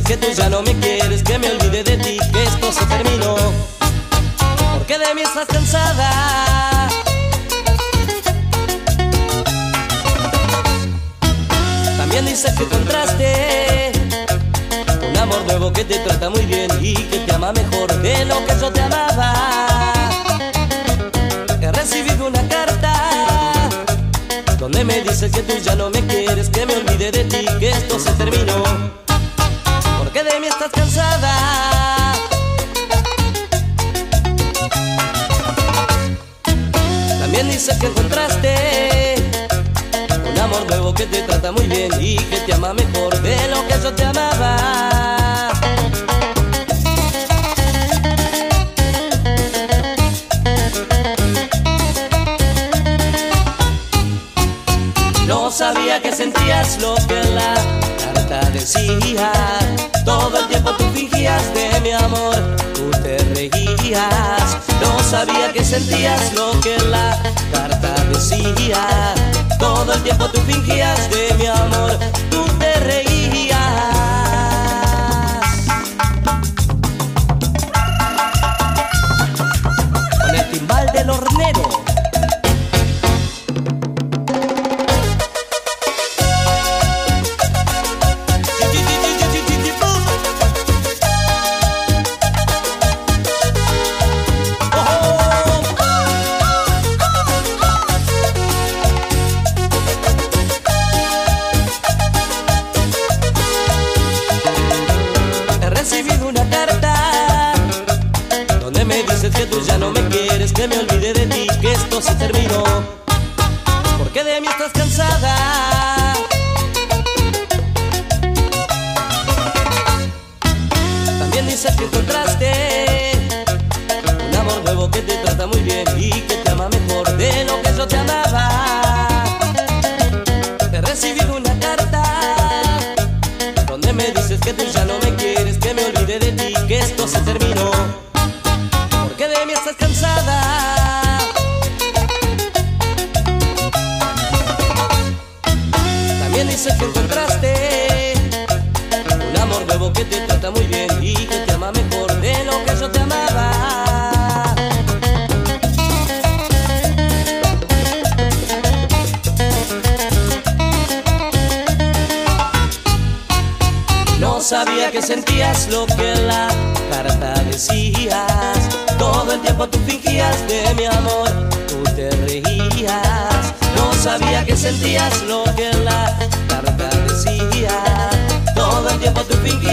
que tú ya no me quieres, que me olvide de ti, que esto se terminó. Porque de mí estás cansada. También dices que encontraste un amor nuevo que te trata muy bien y que te ama mejor de lo que yo te amaba. He recibido una carta donde me dices que tú ya no me quieres, que me olvide de ti, que esto se terminó. Porque de mí estás cansada. También dices que encontraste un amor nuevo que te trata muy bien y que te ama mejor de lo que yo te amaba. No sabía que sentías lo que la carta decía. Todo el tiempo tú fingías de mi amor, tú te reías. No sabía que sentías lo que la carta decía. Todo el tiempo tú fingías de mi amor, que tú ya no me quieres, que me olvide de ti, que esto se terminó. Porque de mí estás cansada. También dices que encontraste un amor nuevo que te trata muy bien y que te ama mejor de lo que yo te amaba. He recibido una carta donde me dices que tú ya no me quieres, que me olvide de ti, que esto se terminó. Que encontraste un amor nuevo que te trata muy bien y que te ama mejor de lo que yo te amaba. No sabía que sentías lo que la carta decías. Todo el tiempo tú fingías de mi amor, tú te reías. No sabía que sentías lo que la carta